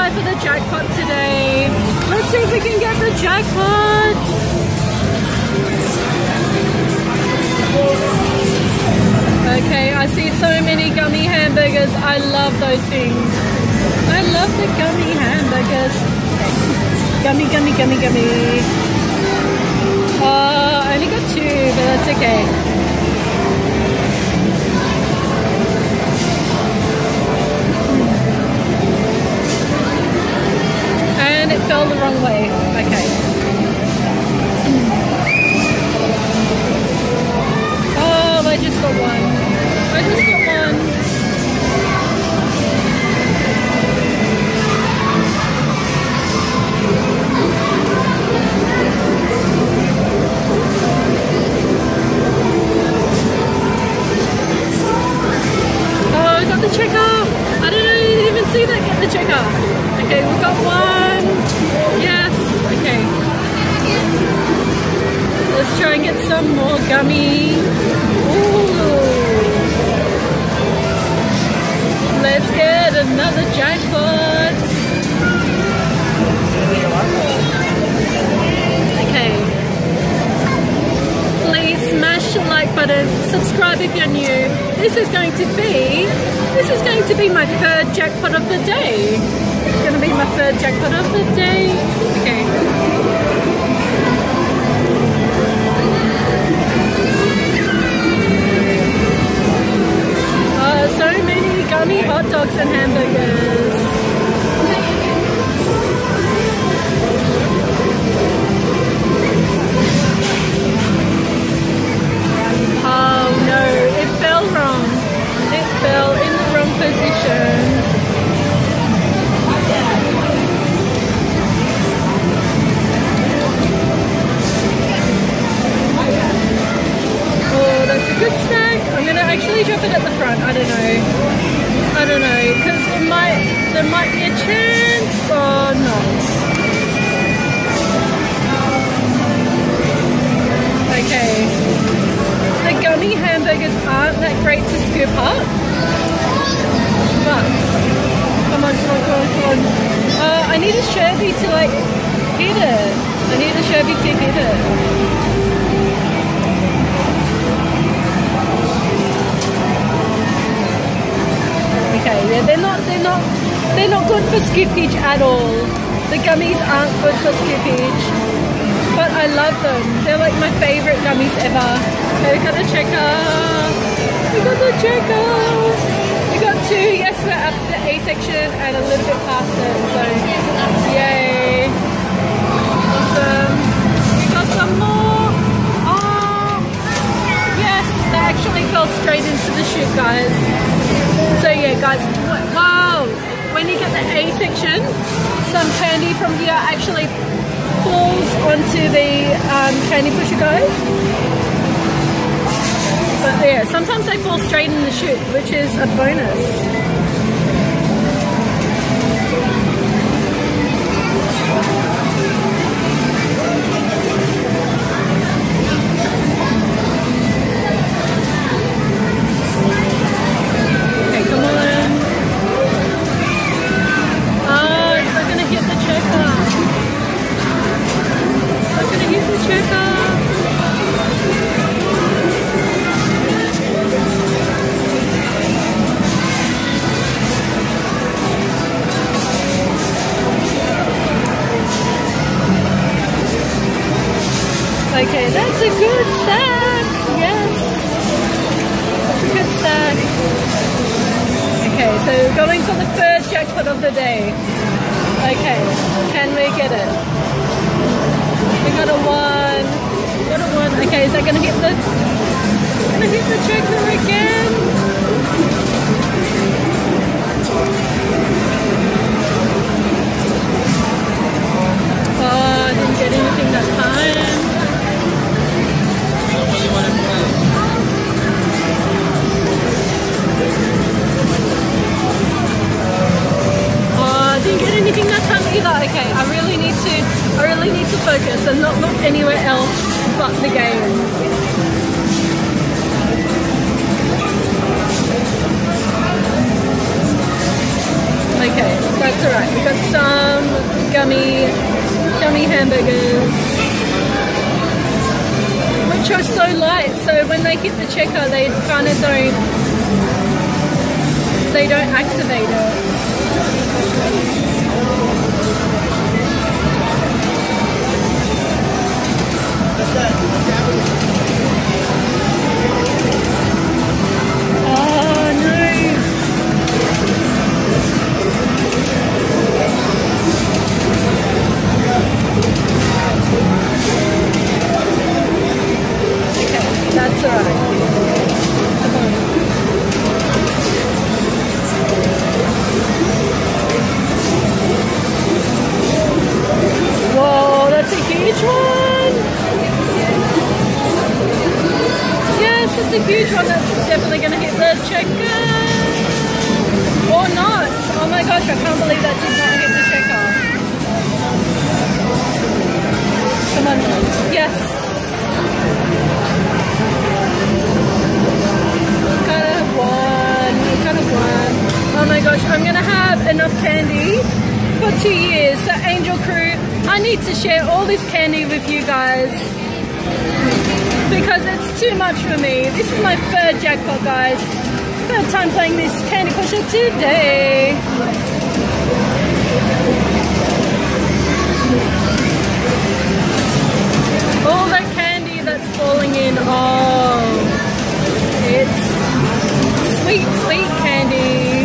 try for the jackpot today. Let's see if we can get the jackpot. Okay, I see so many gummy hamburgers. I love those things. I love the gummy hamburgers. Gummy, gummy, gummy, gummy. Oh, I only got two, but that's okay. And it fell the wrong way. Okay. Oh, I just got one. I just got gummy. Ooh. Let's get another jackpot. Okay. Please smash the like button, subscribe if you're new. This is going to be, this is going to be my third jackpot of the day. It's going to be my third jackpot of the day. Okay. Many hot dogs and hamburgers. Oh no, it fell wrong. It fell in the wrong position. Oh, that's a good snack. I'm gonna actually drop it at the they're not good for skippage at all. The gummies aren't good for skippage. But I love them. They're like my favorite gummies ever. Okay, we got a checker. We got the checker. We got two. Yes, we're up to the A section and a little bit past it. So, yay. Awesome. We got some more. Oh, yes, they actually fell straight into the chute, guys. So yeah, guys, wow. Some candy from here actually falls onto the um, candy pusher guys. But yeah, sometimes they fall straight in the chute, which is a bonus. Okay. That's alright. We got some gummy, gummy hamburgers, which are so light. So when they hit the checker, they kind of don't, they don't activate it. Candy for two years. So Angel Crew, I need to share all this candy with you guys because it's too much for me. This is my third jackpot, guys. Third time playing this Candy Pusher today. All that candy that's falling in. Oh, it's sweet, sweet candy.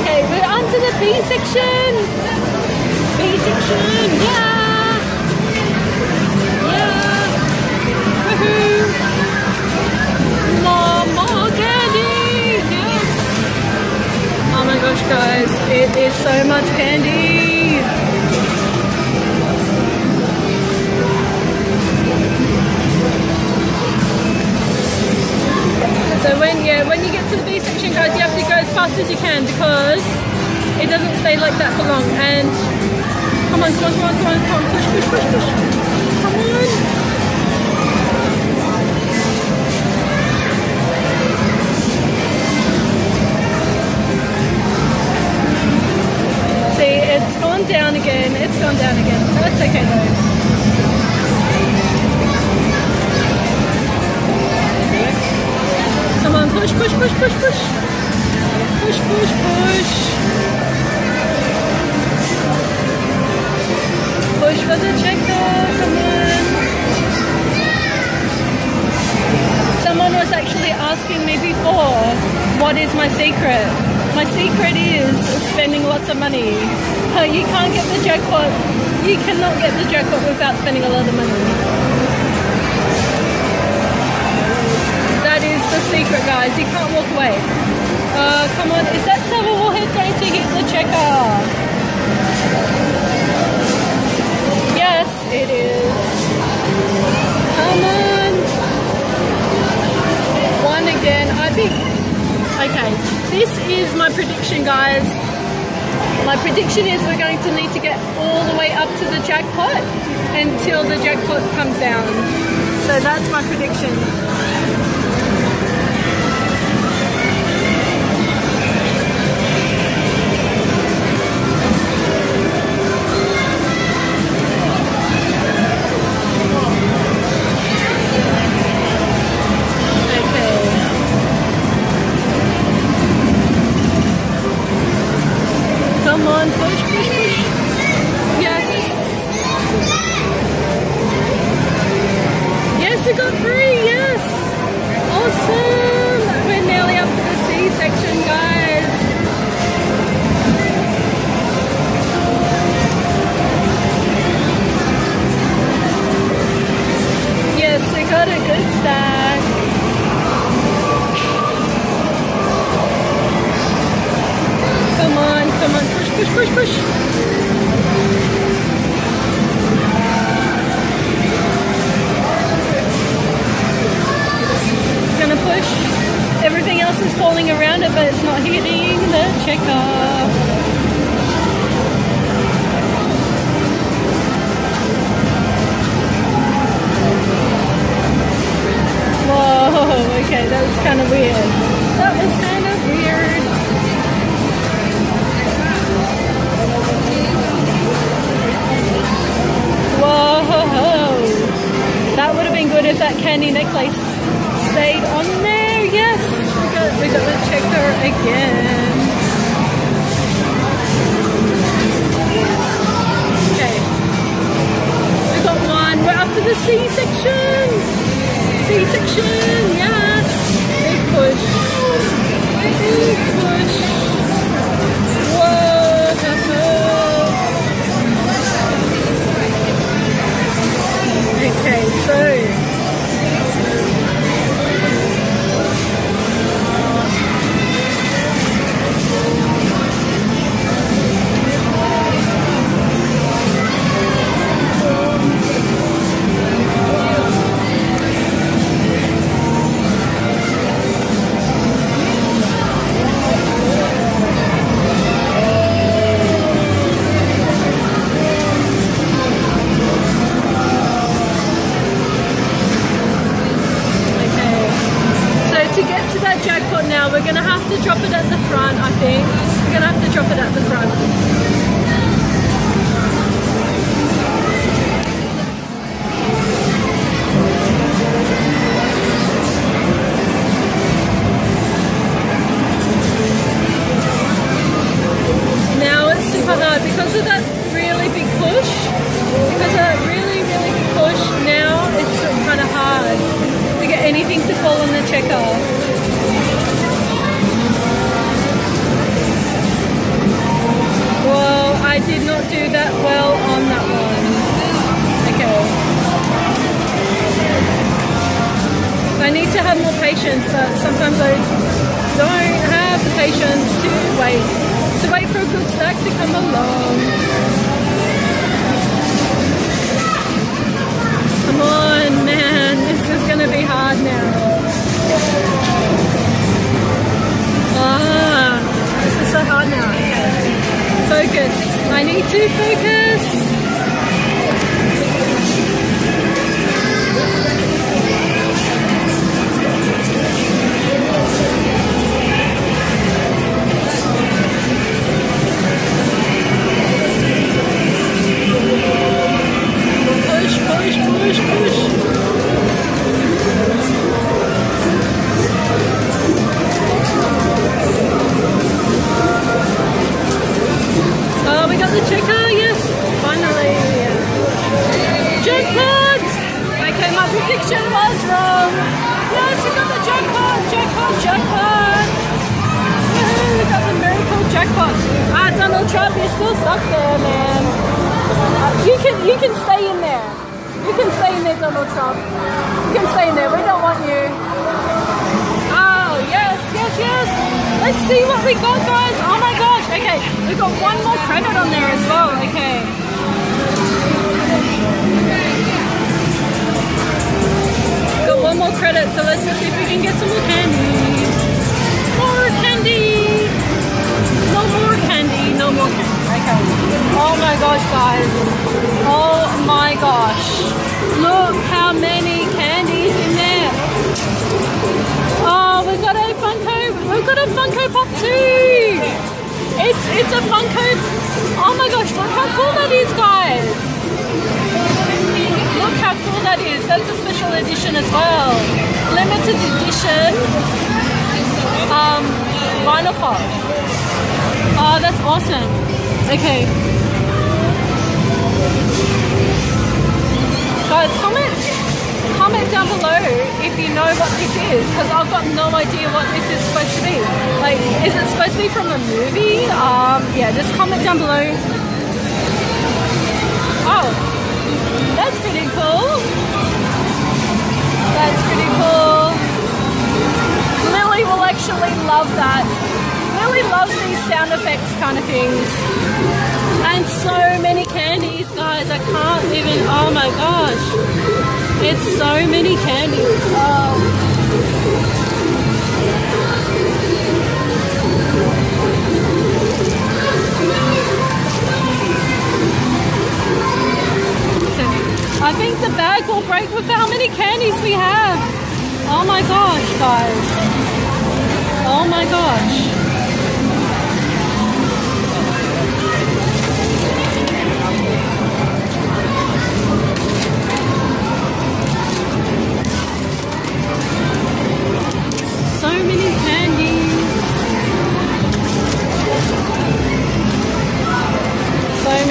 Okay, we're on to the B section. B section, yeah! Yeah! Woohoo! More, candy! Yes! Oh my gosh guys, it is so much candy! So when yeah, when you get to the B section guys, you have to go as fast as you can because it doesn't stay like that for long and Come on, come on, come on, come on, come on. Push, push, push, push. Come on. See, it's gone down again. It's gone down again. So that's okay though. Asking me before, what is my secret? My secret is spending lots of money. You can't get the jackpot, you cannot get the jackpot without spending a lot of money. That is the secret, guys. You can't walk away. Uh, come on, is that Silver Warhead going to hit the checker? Yes, it is. Again. I think. Okay. This is my prediction, guys. My prediction is we're going to need to get all the way up to the jackpot until the jackpot comes down. So that's my prediction. around it, but it's not hitting the checker. C-section! C-section! see what we got, guys. Oh my gosh. Okay, we got one more credit on there as well. Okay. Got one more credit, so let's just see if we can get some more candy. More candy. No more candy. No more candy. Okay. Oh my gosh, guys. Oh my gosh. Look how many we've got a Funko Pop too! It's it's a Funko. Oh my gosh! Look how cool that is, guys! Look how cool that is. That's a special edition as well. Limited edition. Um, vinyl pop. Oh, that's awesome. Okay. Guys, comment down below if you know what this is, because I've got no idea what this is supposed to be. Like, is it supposed to be from a movie? Um, yeah, just comment down below. Oh, that's pretty cool. That's pretty cool. Lily will actually love that. Lily loves these sound effects kind of things and so many candies guys I can't even oh my gosh it's so many candies. Oh. I think the bag will break with how many candies we have. Oh my gosh, guys. Oh my gosh.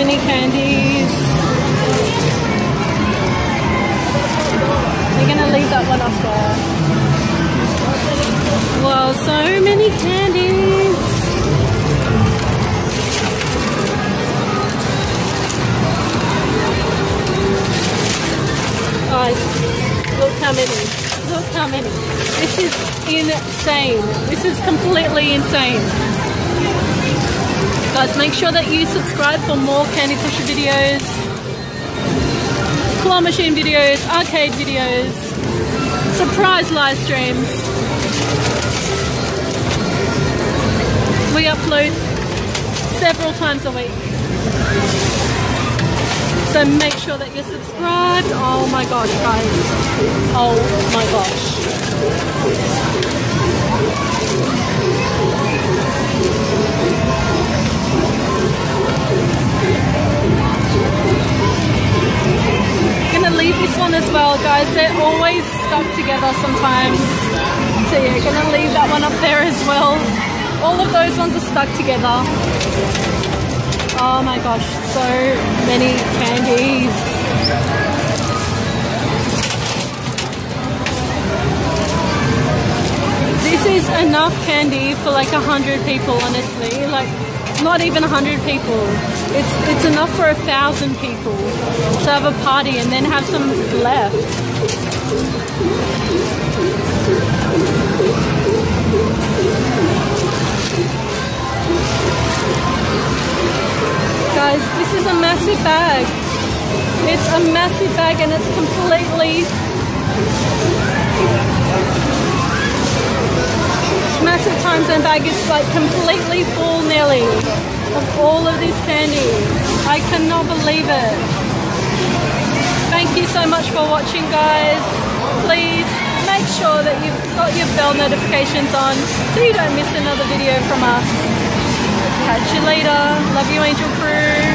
Many candies. We're gonna leave that one up there. Wow, so many candies. Guys, look how many. Look how many. This is insane. This is completely insane. Guys, make sure that you subscribe for more Candy Pusher videos, claw machine videos, arcade videos, surprise live streams. We upload several times a week. So make sure that you're subscribed. Oh my gosh, guys. Oh my gosh. Leave this one as well, guys. They're always stuck together sometimes. So yeah, gonna leave that one up there as well. All of those ones are stuck together. Oh my gosh, so many candies. This is enough candy for like a hundred people, honestly. Like, not even a hundred people. It's it's enough for a thousand people to have a party and then have some left. Guys, this is a massive bag. It's a massive bag and it's completely this massive Times and bag is like completely full nearly of all of this candy. I cannot believe it. Thank you so much for watching guys. Please make sure that you've got your bell notifications on so you don't miss another video from us. Catch you later. Love you Angel Crew.